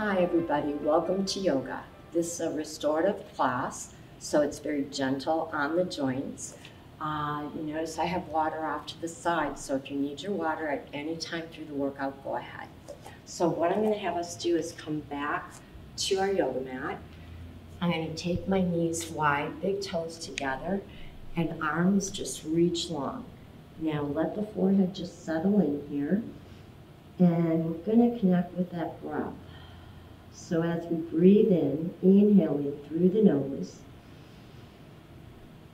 Hi everybody, welcome to yoga. This is a restorative class, so it's very gentle on the joints. Uh, you notice I have water off to the side, so if you need your water at any time through the workout, go ahead. So what I'm gonna have us do is come back to our yoga mat. I'm gonna take my knees wide, big toes together, and arms just reach long. Now let the forehead just settle in here. And we're gonna connect with that breath. So as we breathe in, inhaling through the nose,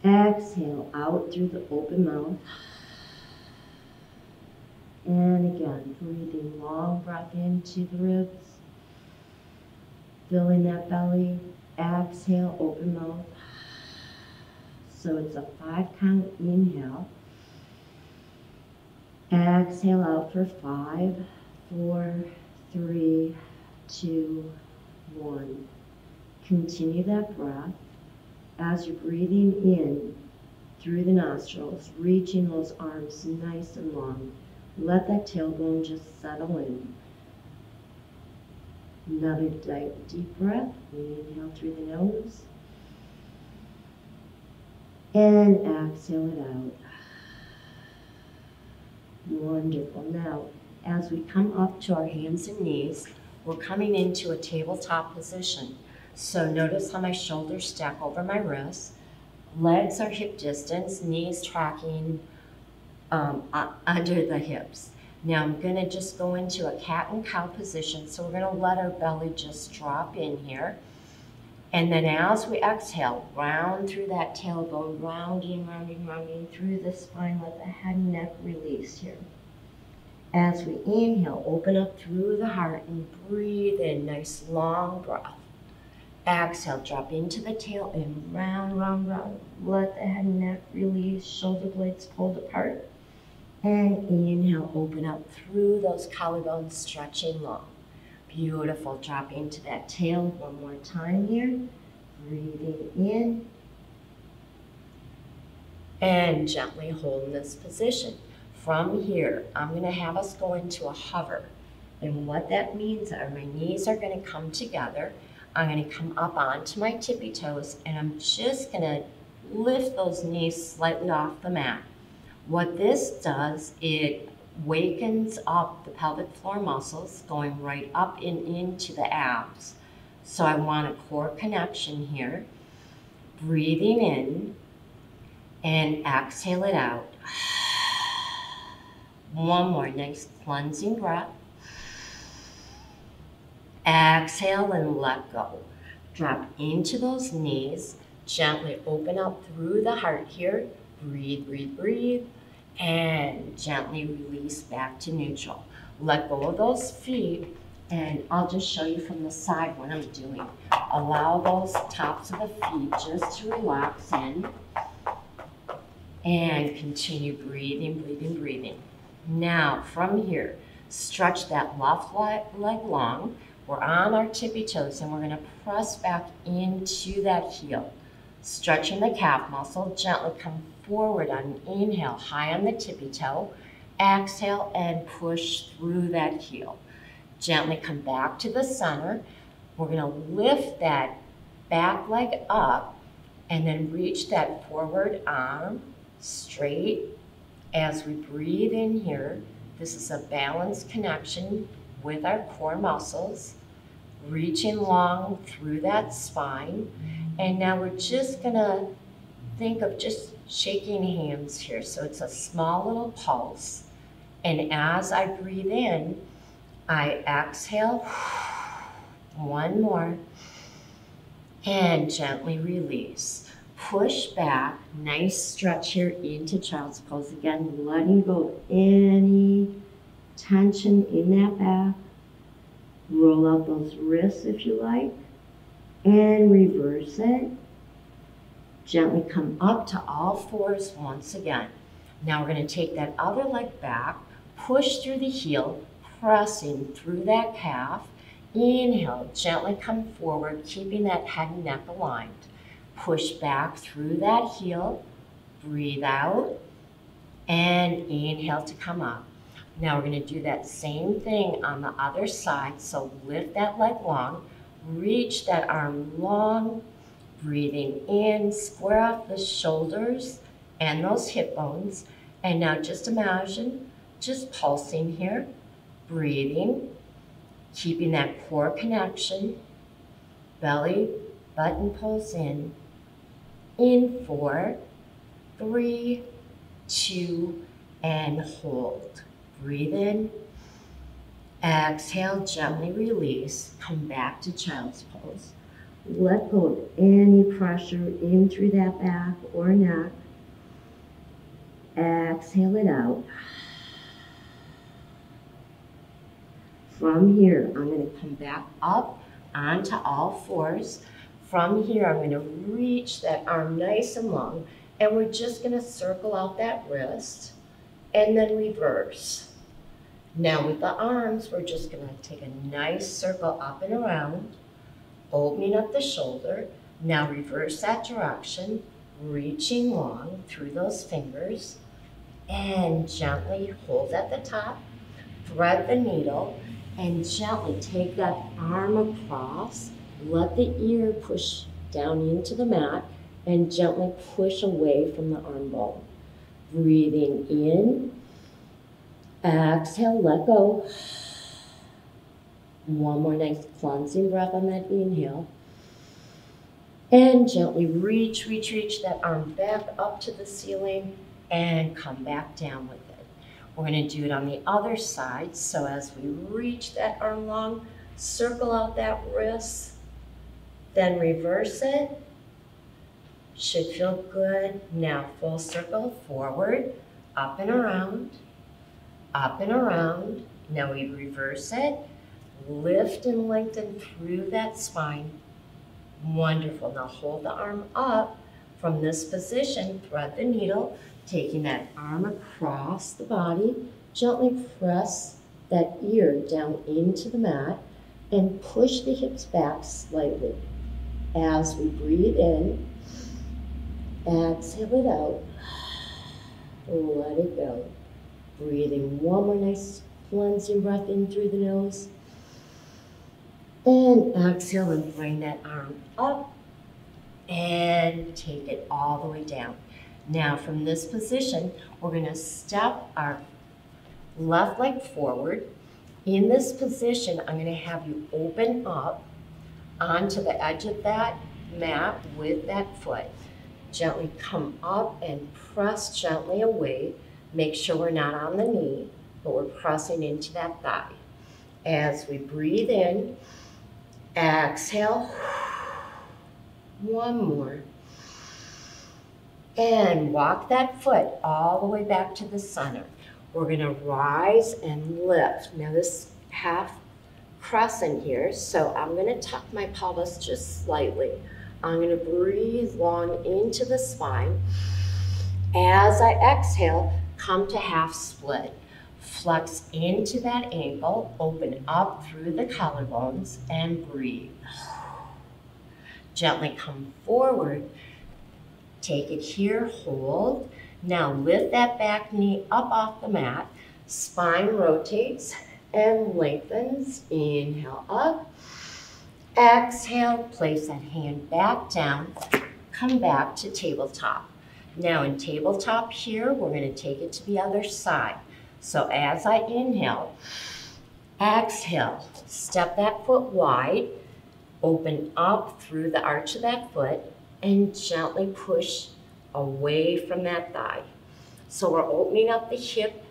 exhale out through the open mouth. And again, breathing long breath into the ribs, filling that belly. Exhale, open mouth. So it's a five count inhale. Exhale out for five, four, three, two, one. Continue that breath as you're breathing in through the nostrils, reaching those arms nice and long. Let that tailbone just settle in. Another deep breath. Inhale through the nose. And exhale it out. Wonderful. Now, as we come up to our hands and knees, we're coming into a tabletop position. So notice how my shoulders stack over my wrists. Legs are hip distance, knees tracking um, under the hips. Now I'm gonna just go into a cat and cow position. So we're gonna let our belly just drop in here. And then as we exhale, round through that tailbone, rounding, rounding, rounding through the spine, let the head and neck release here. As we inhale, open up through the heart and breathe in, nice long breath. Exhale, drop into the tail and round, round, round. Let the head and neck release, shoulder blades pulled apart. And inhale, open up through those collarbones, stretching long. Beautiful, drop into that tail one more time here. Breathing in. And gently hold this position. From here, I'm gonna have us go into a hover. And what that means are my knees are gonna come together. I'm gonna come up onto my tippy toes and I'm just gonna lift those knees slightly off the mat. What this does, it wakens up the pelvic floor muscles going right up and into the abs. So I want a core connection here. Breathing in and exhale it out. One more nice cleansing breath. Exhale and let go. Drop into those knees. Gently open up through the heart here. Breathe, breathe, breathe. And gently release back to neutral. Let go of those feet. And I'll just show you from the side what I'm doing. Allow those tops of the feet just to relax in. And continue breathing, breathing, breathing. Now, from here, stretch that left leg long. We're on our tippy toes and we're gonna press back into that heel. Stretching the calf muscle, gently come forward on an inhale, high on the tippy toe. Exhale and push through that heel. Gently come back to the center. We're gonna lift that back leg up and then reach that forward arm straight as we breathe in here, this is a balanced connection with our core muscles, reaching long through that spine. And now we're just gonna think of just shaking hands here. So it's a small little pulse. And as I breathe in, I exhale, one more, and gently release push back, nice stretch here into child's pose. Again, letting go any tension in that back. Roll out those wrists if you like. And reverse it. Gently come up to all fours once again. Now we're going to take that other leg back, push through the heel, pressing through that calf. Inhale, gently come forward, keeping that head and neck aligned. Push back through that heel. Breathe out. And inhale to come up. Now we're gonna do that same thing on the other side. So lift that leg long, reach that arm long, breathing in, square off the shoulders and those hip bones. And now just imagine just pulsing here, breathing, keeping that core connection, belly button pulse in, in four, three, two, and hold. Breathe in, exhale, gently release, come back to child's pose. Let go of any pressure in through that back or neck. Exhale it out. From here, I'm going to come back up onto all fours. From here, I'm going to reach that arm nice and long, and we're just going to circle out that wrist and then reverse. Now with the arms, we're just going to take a nice circle up and around, opening up the shoulder. Now reverse that direction, reaching long through those fingers, and gently hold at the top, thread the needle, and gently take that arm across. Let the ear push down into the mat and gently push away from the arm bone. Breathing in, exhale, let go. One more nice cleansing breath on that inhale. And gently reach, reach, reach that arm back up to the ceiling and come back down with it. We're going to do it on the other side. So as we reach that arm long, circle out that wrist, then reverse it. Should feel good. Now full circle forward, up and around, up and around. Now we reverse it. Lift and lengthen through that spine. Wonderful. Now hold the arm up from this position, thread the needle, taking that arm across the body, gently press that ear down into the mat and push the hips back slightly. As we breathe in, exhale it out, let it go. Breathing one more nice cleansing breath in through the nose. And exhale and bring that arm up and take it all the way down. Now from this position, we're gonna step our left leg forward. In this position, I'm gonna have you open up onto the edge of that mat with that foot. Gently come up and press gently away. Make sure we're not on the knee, but we're pressing into that thigh. As we breathe in, exhale, one more. And walk that foot all the way back to the center. We're gonna rise and lift. Now this half crescent here, so I'm gonna tuck my pelvis just slightly. I'm gonna breathe long into the spine. As I exhale, come to half split. Flex into that ankle, open up through the collarbones, and breathe. Gently come forward Take it here, hold. Now lift that back knee up off the mat. Spine rotates and lengthens. Inhale up. Exhale, place that hand back down. Come back to tabletop. Now in tabletop here, we're gonna take it to the other side. So as I inhale, exhale, step that foot wide, open up through the arch of that foot, and gently push away from that thigh. So we're opening up the hip,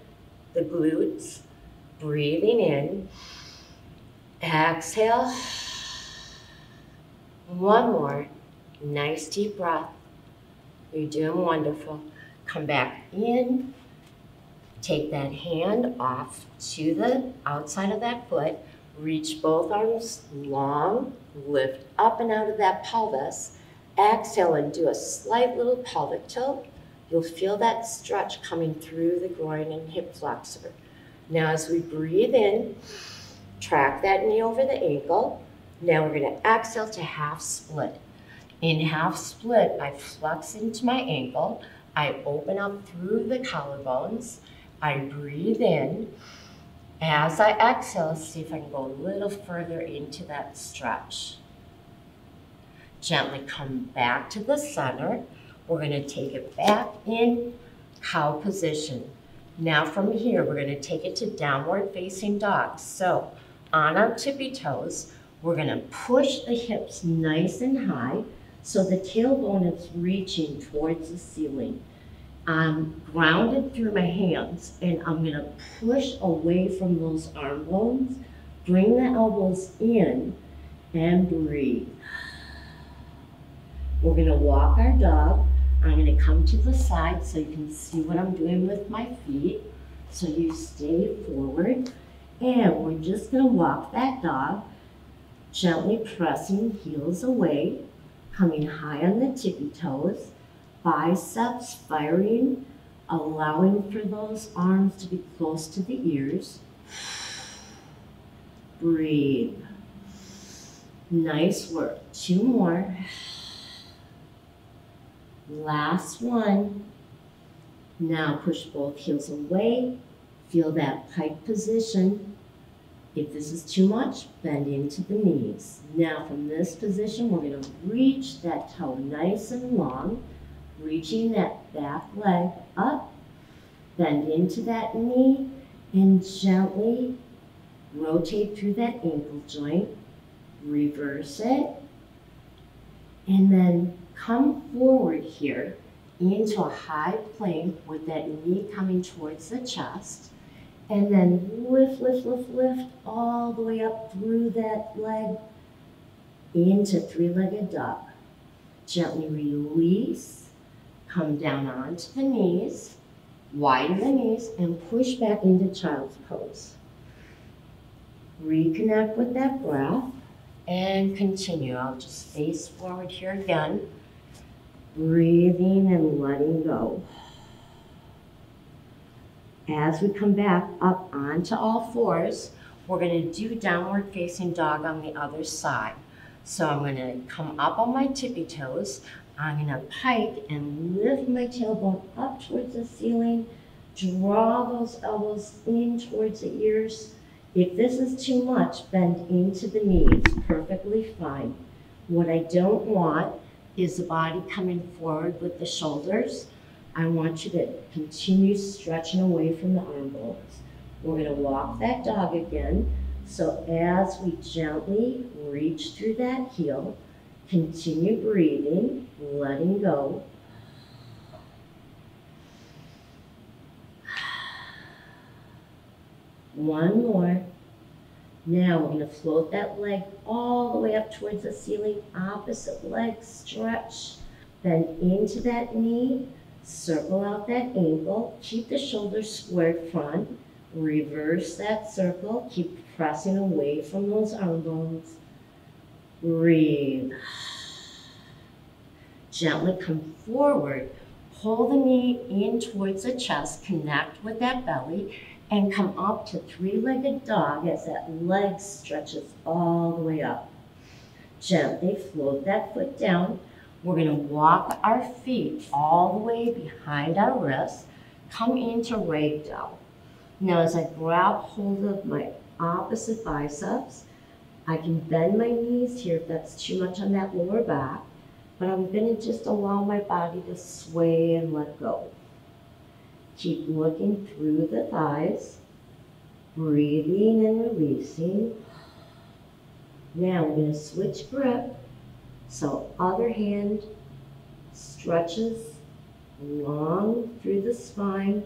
the glutes, breathing in. Exhale. One more. Nice deep breath. You're doing wonderful. Come back in. Take that hand off to the outside of that foot. Reach both arms long. Lift up and out of that pelvis. Exhale and do a slight little pelvic tilt. You'll feel that stretch coming through the groin and hip flexor. Now as we breathe in, track that knee over the ankle. Now we're gonna exhale to half split. In half split, I flex into my ankle. I open up through the collarbones. I breathe in. As I exhale, see if I can go a little further into that stretch. Gently come back to the center. We're going to take it back in cow position. Now from here, we're going to take it to downward facing dog. So on our tippy toes, we're going to push the hips nice and high so the tailbone is reaching towards the ceiling. I'm grounded through my hands and I'm going to push away from those arm bones, bring the elbows in and breathe. We're going to walk our dog. I'm going to come to the side so you can see what I'm doing with my feet. So you stay forward and we're just going to walk that dog, gently pressing heels away, coming high on the tippy toes biceps firing, allowing for those arms to be close to the ears. Breathe. Nice work. Two more. Last one. Now push both heels away. Feel that pike position. If this is too much, bend into the knees. Now from this position, we're going to reach that toe nice and long reaching that back leg up, bend into that knee, and gently rotate through that ankle joint, reverse it, and then come forward here into a high plank with that knee coming towards the chest, and then lift, lift, lift, lift all the way up through that leg into three-legged dog. Gently release Come down onto the knees, widen the knees, and push back into child's pose. Reconnect with that breath and continue. I'll just face forward here again, breathing and letting go. As we come back up onto all fours, we're going to do downward facing dog on the other side. So I'm going to come up on my tippy toes. I'm going to pike and lift my tailbone up towards the ceiling. Draw those elbows in towards the ears. If this is too much, bend into the knees. Perfectly fine. What I don't want is the body coming forward with the shoulders. I want you to continue stretching away from the arm bones. We're going to walk that dog again. So as we gently reach through that heel, Continue breathing, letting go. One more. Now we're to float that leg all the way up towards the ceiling. Opposite leg stretch. Bend into that knee. Circle out that ankle. Keep the shoulders squared front. Reverse that circle. Keep pressing away from those arm bones. Breathe. Gently come forward. Pull the knee in towards the chest. Connect with that belly and come up to three-legged dog as that leg stretches all the way up. Gently float that foot down. We're going to walk our feet all the way behind our wrists. Come into ragdoll. Now as I grab hold of my opposite biceps, I can bend my knees here if that's too much on that lower back, but I'm gonna just allow my body to sway and let go. Keep looking through the thighs, breathing and releasing. Now we're gonna switch grip. So other hand stretches long through the spine,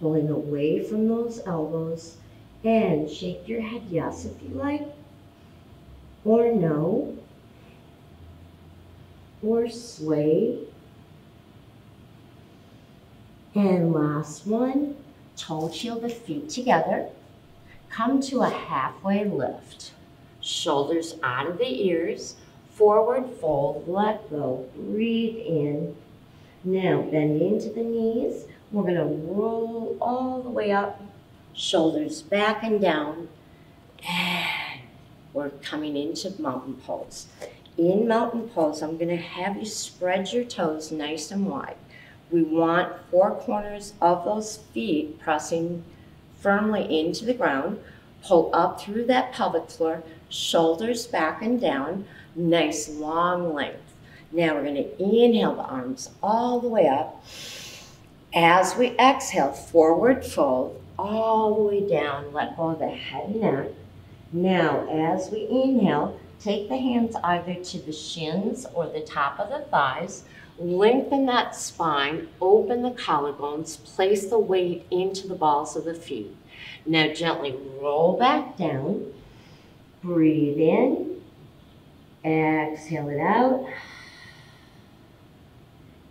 pulling away from those elbows, and shake your head yes if you like or no, or sway. And last one, toe heel the feet together. Come to a halfway lift. Shoulders out of the ears, forward fold, let go, breathe in. Now bend into the knees. We're gonna roll all the way up, shoulders back and down. And we're coming into mountain pose. In mountain pose, I'm gonna have you spread your toes nice and wide. We want four corners of those feet pressing firmly into the ground. Pull up through that pelvic floor, shoulders back and down, nice long length. Now we're going to inhale the arms all the way up. As we exhale, forward fold, all the way down, let go of the head and neck. Now, as we inhale, take the hands either to the shins or the top of the thighs. Lengthen that spine, open the collarbones, place the weight into the balls of the feet. Now gently roll back down, breathe in, exhale it out.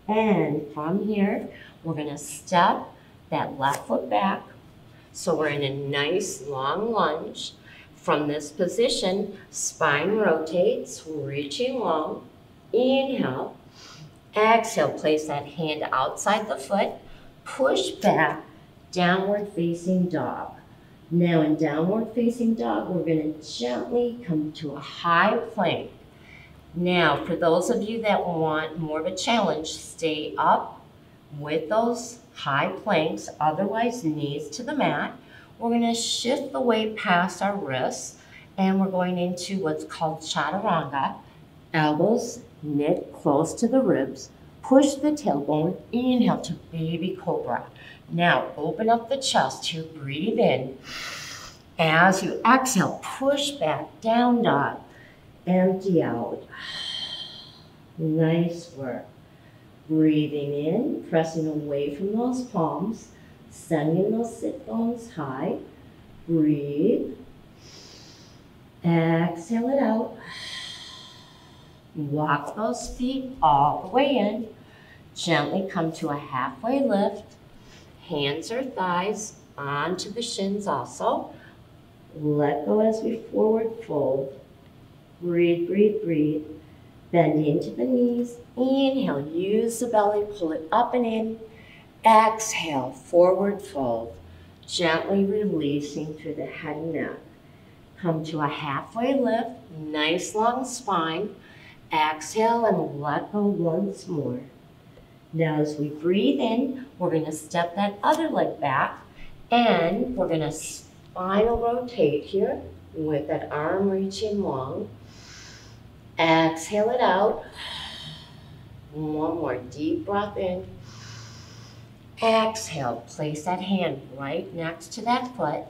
And from here, we're gonna step that left foot back. So we're in a nice long lunge. From this position, spine rotates, reaching long. Inhale. Exhale, place that hand outside the foot. Push back, downward facing dog. Now in downward facing dog, we're gonna gently come to a high plank. Now, for those of you that want more of a challenge, stay up with those high planks, otherwise knees to the mat. We're going to shift the weight past our wrists and we're going into what's called chaturanga. Elbows knit close to the ribs. Push the tailbone. Inhale to baby cobra. Now open up the chest here. Breathe in. As you exhale, push back, down dog. Empty out. Nice work. Breathing in, pressing away from those palms. Sending those sit bones high. Breathe. Exhale it out. Walk those feet all the way in. Gently come to a halfway lift. Hands or thighs onto the shins also. Let go as we forward fold. Breathe, breathe, breathe. Bend into the knees. Inhale, use the belly, pull it up and in. Exhale, forward fold, gently releasing through the head and neck. Come to a halfway lift, nice long spine. Exhale and let go once more. Now as we breathe in, we're gonna step that other leg back and we're gonna spinal rotate here with that arm reaching long. Exhale it out. One more deep breath in. Exhale, place that hand right next to that foot.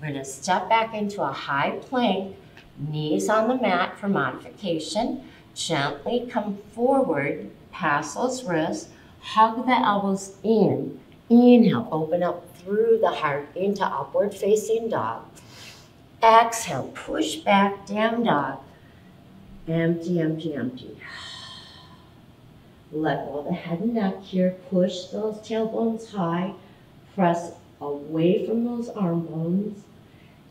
We're gonna step back into a high plank, knees on the mat for modification. Gently come forward, pass those wrists, hug the elbows in. Inhale, open up through the heart into upward facing dog. Exhale, push back, down dog. Empty, empty, empty. Let go of the head and neck here. Push those tailbones high. Press away from those arm bones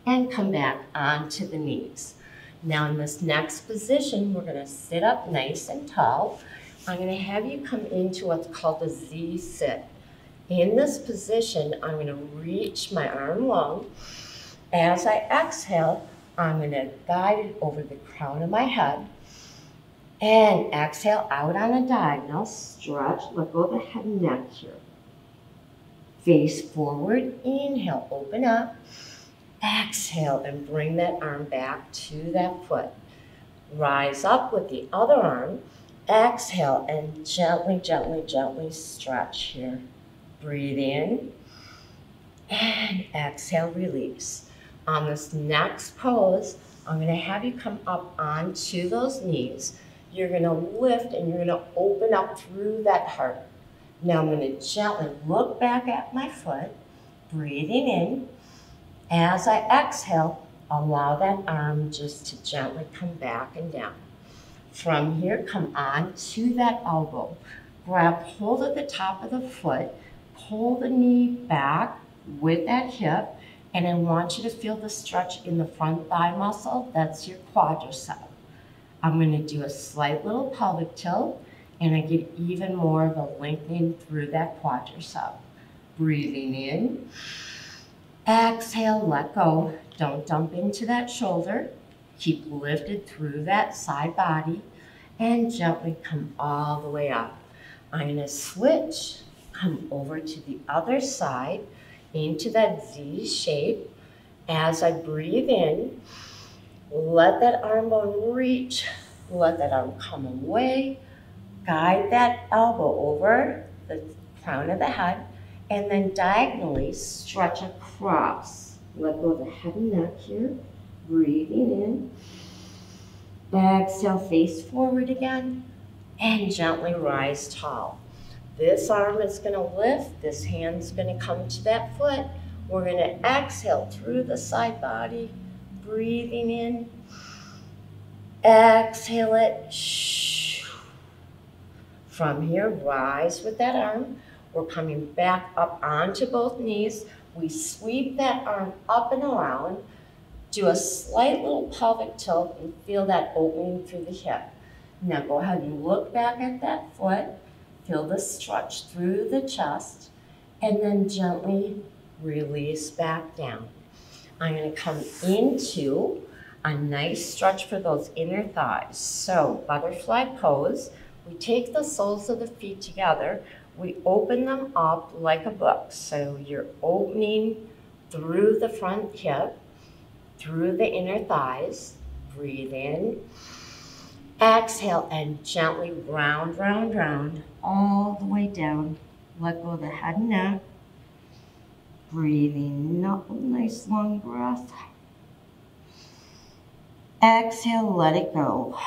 and come back onto the knees. Now in this next position, we're gonna sit up nice and tall. I'm gonna have you come into what's called a Z sit. In this position, I'm gonna reach my arm long. As I exhale, I'm gonna guide it over the crown of my head and exhale out on a diagonal, stretch, let go of the head and neck here. Face forward, inhale, open up. Exhale and bring that arm back to that foot. Rise up with the other arm. Exhale and gently, gently, gently stretch here. Breathe in and exhale, release. On this next pose, I'm going to have you come up onto those knees. You're going to lift and you're going to open up through that heart. Now I'm going to gently look back at my foot, breathing in. As I exhale, allow that arm just to gently come back and down. From here, come on to that elbow. Grab hold of the top of the foot, pull the knee back with that hip, and I want you to feel the stretch in the front thigh muscle. That's your quadricep. I'm going to do a slight little pelvic tilt and I get even more of a lengthening through that quadricep. Breathing in. Exhale, let go. Don't dump into that shoulder. Keep lifted through that side body and gently come all the way up. I'm to switch, come over to the other side. into that Z shape. As I breathe in, let that arm bone reach, let that arm come away, guide that elbow over the crown of the head, and then diagonally stretch across. Let go of the head and neck here, breathing in. Exhale, face forward again, and gently rise tall. This arm is going to lift, this hand's going to come to that foot. We're going to exhale through the side body, breathing in. Exhale it. From here, rise with that arm. We're coming back up onto both knees. We sweep that arm up and around. Do a slight little pelvic tilt and feel that opening through the hip. Now go ahead and look back at that foot. Feel the stretch through the chest and then gently release back down. I'm going to come into a nice stretch for those inner thighs. So butterfly pose. We take the soles of the feet together. We open them up like a book. So you're opening through the front hip, through the inner thighs. Breathe in. Exhale and gently round, round, round all the way down. Let go of the head and neck. Breathing a nice long breath. Exhale, let it go.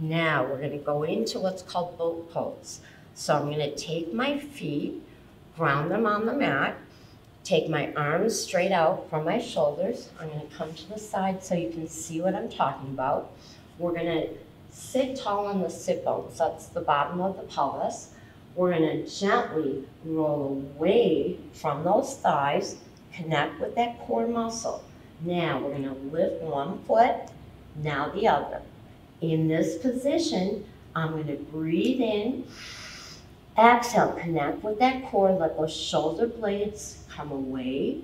Now we're going to go into what's called boat pose. So I'm going to take my feet, ground them on the mat, take my arms straight out from my shoulders. I'm going to come to the side so you can see what I'm talking about. We're going to Sit tall on the sit bones. That's the bottom of the pelvis. We're going to gently roll away from those thighs, connect with that core muscle. Now we're going to lift one foot, now the other. In this position, I'm going to breathe in. Exhale, connect with that core. Let those shoulder blades come away.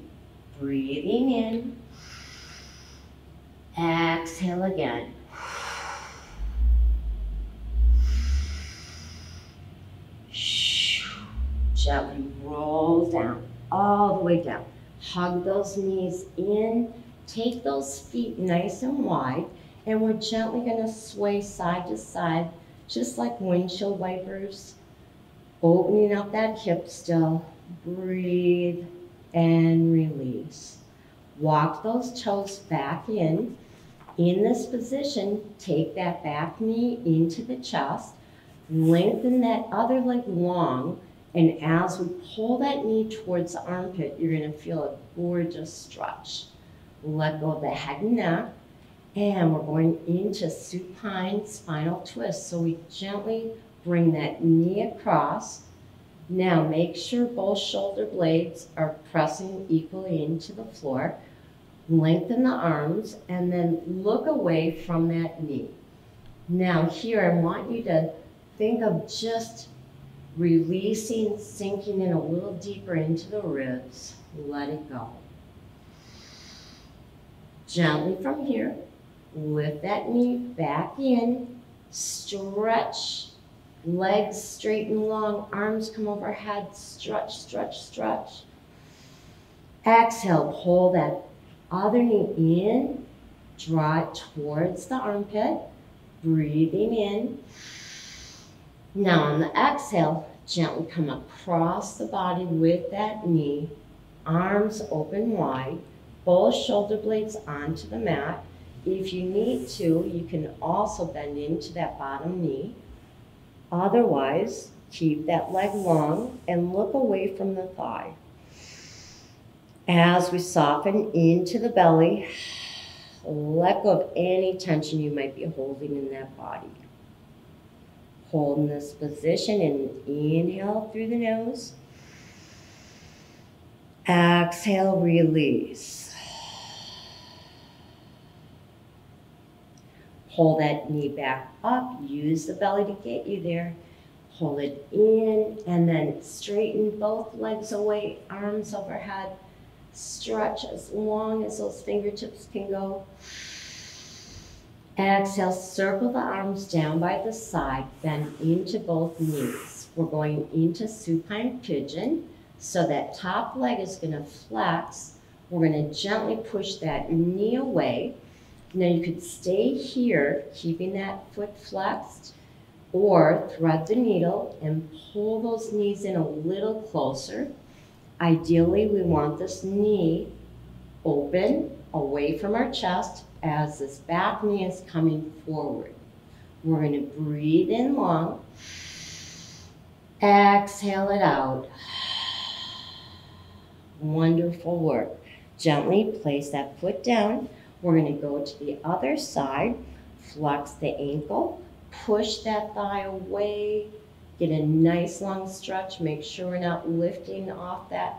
Breathing in. Exhale again. Gently roll down, all the way down. Hug those knees in. Take those feet nice and wide. And we're gently going to sway side to side, just like windshield wipers. Opening up that hip still. Breathe and release. Walk those toes back in. In this position, take that back knee into the chest. Lengthen that other leg long and as we pull that knee towards the armpit, you're gonna feel a gorgeous stretch. Let go of the head and neck. And we're going into supine spinal twist. So we gently bring that knee across. Now make sure both shoulder blades are pressing equally into the floor. Lengthen the arms and then look away from that knee. Now here I want you to think of just Releasing, sinking in a little deeper into the ribs. Let it go. Gently from here, lift that knee back in. Stretch. Legs straight and long. Arms come overhead. Stretch, stretch, stretch. Exhale, pull that other knee in. Draw it towards the armpit. Breathing in. Now on the exhale, gently come across the body with that knee, arms open wide, both shoulder blades onto the mat. If you need to, you can also bend into that bottom knee. Otherwise, keep that leg long and look away from the thigh. As we soften into the belly, let go of any tension you might be holding in that body. Hold in this position and inhale through the nose. Exhale, release. Pull that knee back up. Use the belly to get you there. Pull it in and then straighten both legs away, arms overhead. Stretch as long as those fingertips can go. Exhale, circle the arms down by the side, bend into both knees. We're going into supine pigeon. So that top leg is gonna flex. We're gonna gently push that knee away. Now you could stay here, keeping that foot flexed, or thread the needle and pull those knees in a little closer. Ideally, we want this knee open away from our chest as this back knee is coming forward. We're going to breathe in long. Exhale it out. Wonderful work. Gently place that foot down. We're going to go to the other side. Flex the ankle. Push that thigh away. Get a nice long stretch. Make sure we're not lifting off that,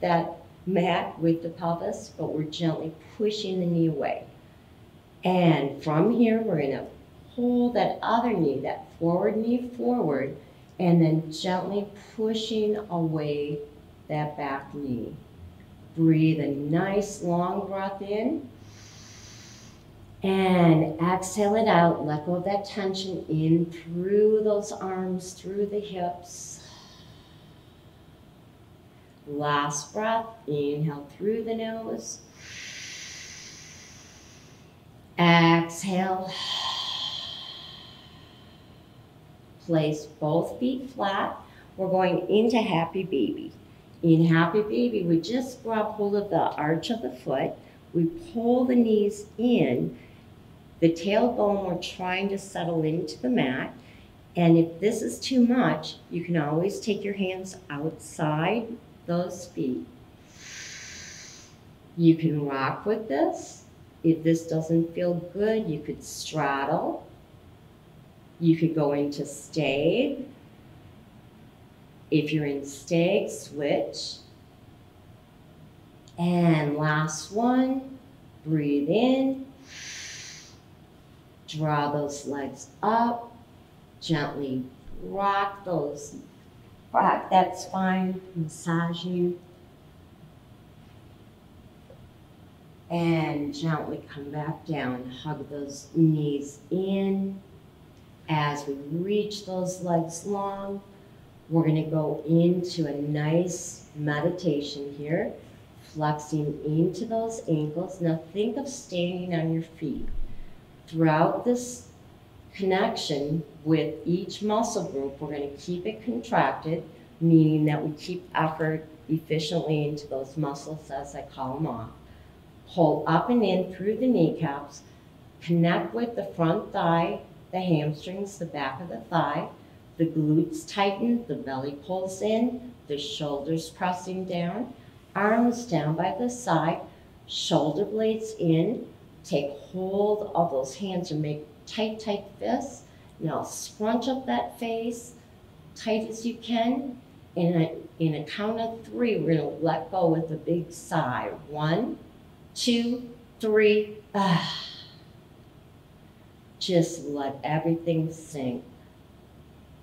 that mat with the pelvis, but we're gently pushing the knee away. And from here, we're going to pull that other knee, that forward knee forward, and then gently pushing away that back knee. Breathe a nice long breath in. And exhale it out. Let go of that tension in through those arms, through the hips. Last breath. Inhale through the nose. Exhale. Place both feet flat. We're going into happy baby. In happy baby, we just grab hold of the arch of the foot. We pull the knees in the tailbone, we're trying to settle into the mat. And if this is too much, you can always take your hands outside those feet. You can rock with this. If this doesn't feel good, you could straddle. You could go into stay. If you're in stay, switch. And last one, breathe in. Draw those legs up. Gently rock those, rock that spine, massaging. And gently come back down. Hug those knees in. As we reach those legs long, we're going to go into a nice meditation here, flexing into those ankles. Now think of standing on your feet throughout this connection with each muscle group, we're going to keep it contracted, meaning that we keep effort efficiently into those muscles as I call them off. Pull up and in through the kneecaps, connect with the front thigh, the hamstrings, the back of the thigh, the glutes tighten, the belly pulls in, the shoulders pressing down, arms down by the side, shoulder blades in, Take hold of those hands and make tight, tight fists. Now scrunch up that face tight as you can. In a, in a count of three, we're gonna let go with a big sigh. One, two, three. Ah. Just let everything sink.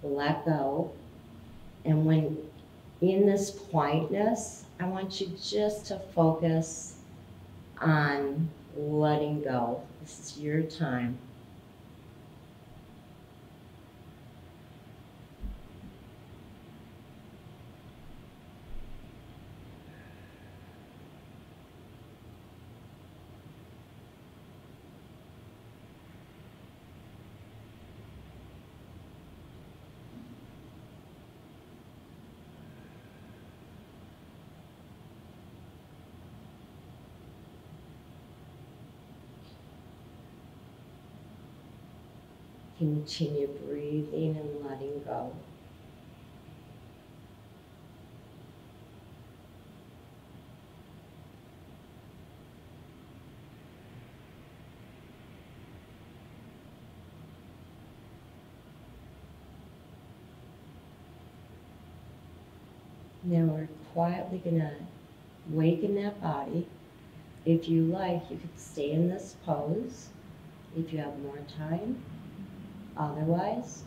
Let go. And when in this quietness, I want you just to focus on letting go. This is your time. Continue breathing and letting go. Now we're quietly going to waken that body. If you like, you could stay in this pose if you have more time. Otherwise,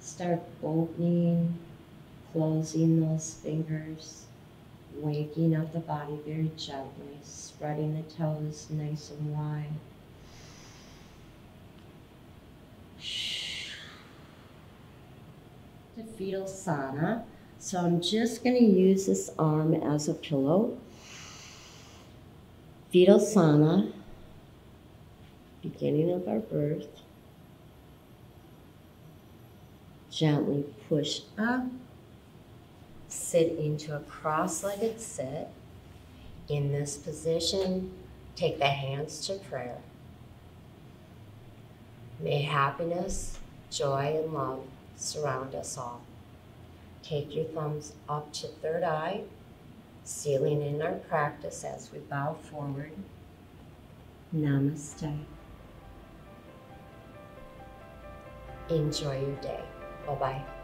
start opening, closing those fingers, waking up the body very gently, spreading the toes nice and wide. The fetal sana. So I'm just going to use this arm as a pillow. Fetal sana, beginning of our birth. Gently push up. Sit into a cross legged sit. In this position, take the hands to prayer. May happiness, joy, and love surround us all. Take your thumbs up to third eye, sealing in our practice as we bow forward. Namaste. Enjoy your day. 拜拜。